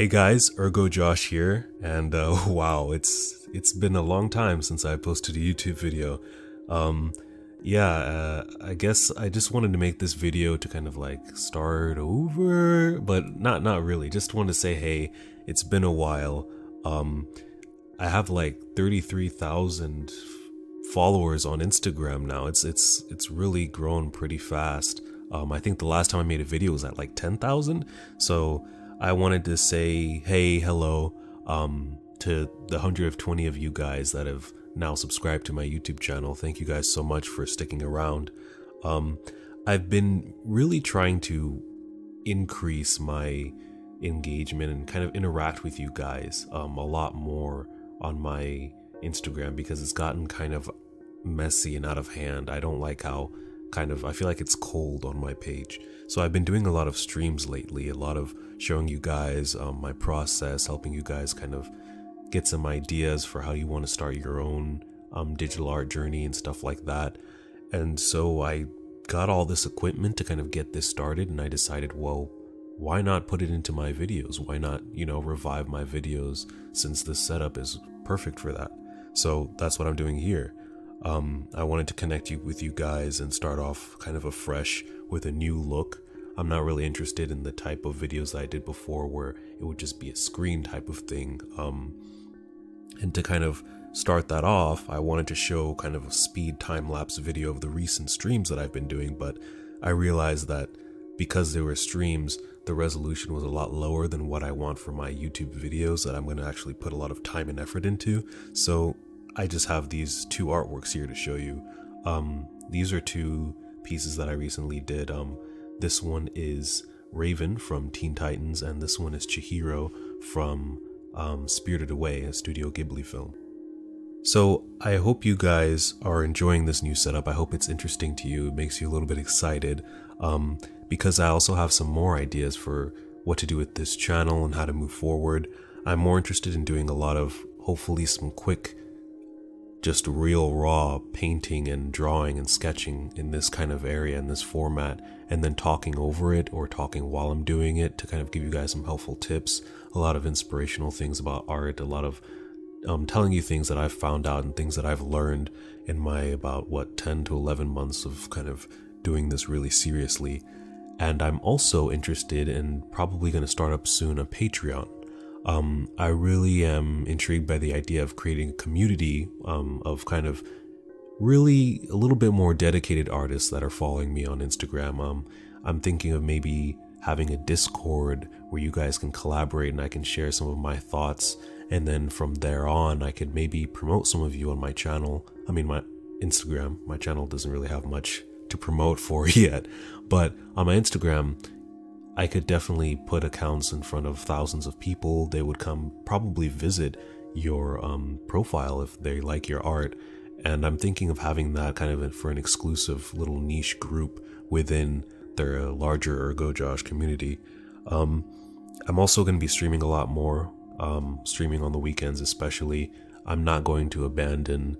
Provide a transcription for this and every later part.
Hey guys, Ergo Josh here, and uh, wow, it's it's been a long time since I posted a YouTube video. Um, yeah, uh, I guess I just wanted to make this video to kind of like start over, but not not really. Just want to say, hey, it's been a while. Um, I have like thirty three thousand followers on Instagram now. It's it's it's really grown pretty fast. Um, I think the last time I made a video was at like ten thousand. So I wanted to say, hey, hello, um, to the 120 of you guys that have now subscribed to my YouTube channel. Thank you guys so much for sticking around. Um, I've been really trying to increase my engagement and kind of interact with you guys um, a lot more on my Instagram because it's gotten kind of messy and out of hand. I don't like how kind of I feel like it's cold on my page. So I've been doing a lot of streams lately, a lot of showing you guys um, my process, helping you guys kind of get some ideas for how you want to start your own um, digital art journey and stuff like that. And so I got all this equipment to kind of get this started, and I decided, well, why not put it into my videos? Why not, you know, revive my videos since this setup is perfect for that? So that's what I'm doing here. Um, I wanted to connect you with you guys and start off kind of afresh with a new look. I'm not really interested in the type of videos I did before where it would just be a screen type of thing. Um, and to kind of start that off, I wanted to show kind of a speed time lapse video of the recent streams that I've been doing, but I realized that because they were streams, the resolution was a lot lower than what I want for my YouTube videos that I'm going to actually put a lot of time and effort into. So I just have these two artworks here to show you. Um, these are two pieces that I recently did. Um, this one is Raven from Teen Titans, and this one is Chihiro from um, Spirited Away, a Studio Ghibli film. So I hope you guys are enjoying this new setup. I hope it's interesting to you. It makes you a little bit excited um, because I also have some more ideas for what to do with this channel and how to move forward. I'm more interested in doing a lot of hopefully some quick just real raw painting and drawing and sketching in this kind of area in this format and then talking over it or talking while I'm doing it to kind of give you guys some helpful tips, a lot of inspirational things about art, a lot of um, telling you things that I've found out and things that I've learned in my about what 10 to 11 months of kind of doing this really seriously. And I'm also interested in probably going to start up soon a Patreon um, I really am intrigued by the idea of creating a community um, of kind of really a little bit more dedicated artists that are following me on Instagram. Um, I'm thinking of maybe having a Discord where you guys can collaborate and I can share some of my thoughts. And then from there on, I could maybe promote some of you on my channel. I mean, my Instagram. My channel doesn't really have much to promote for yet. But on my Instagram, I could definitely put accounts in front of thousands of people. They would come probably visit your um, profile if they like your art. And I'm thinking of having that kind of for an exclusive little niche group within their larger Ergo Josh community. Um, I'm also going to be streaming a lot more, um, streaming on the weekends especially. I'm not going to abandon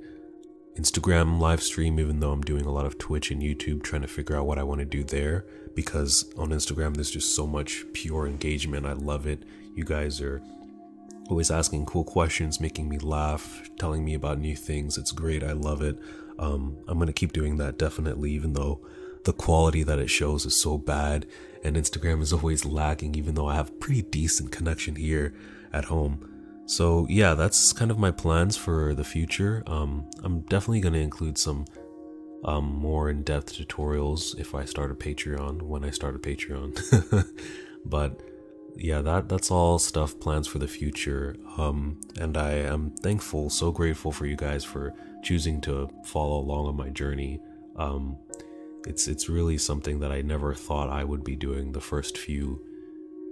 Instagram live stream, even though I'm doing a lot of Twitch and YouTube trying to figure out what I want to do there. Because on Instagram, there's just so much pure engagement. I love it. You guys are always asking cool questions, making me laugh, telling me about new things. It's great. I love it. Um, I'm going to keep doing that definitely, even though the quality that it shows is so bad and Instagram is always lagging, even though I have pretty decent connection here at home. So yeah, that's kind of my plans for the future. Um, I'm definitely going to include some um, more in-depth tutorials if I start a Patreon when I start a Patreon. but yeah, that that's all stuff plans for the future. Um, and I am thankful, so grateful for you guys for choosing to follow along on my journey. Um, it's it's really something that I never thought I would be doing the first few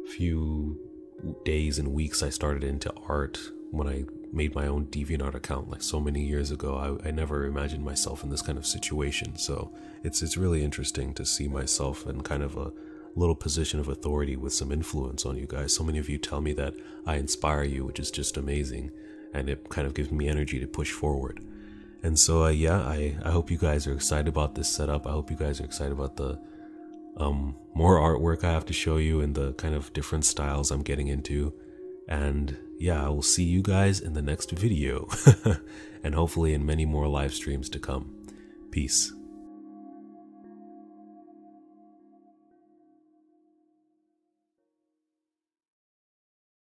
few days and weeks I started into art when I made my own DeviantArt account like so many years ago. I, I never imagined myself in this kind of situation. So it's it's really interesting to see myself in kind of a little position of authority with some influence on you guys. So many of you tell me that I inspire you, which is just amazing. And it kind of gives me energy to push forward. And so, uh, yeah, I, I hope you guys are excited about this setup. I hope you guys are excited about the um, more artwork I have to show you and the kind of different styles I'm getting into. And yeah, I will see you guys in the next video, and hopefully in many more live streams to come. Peace.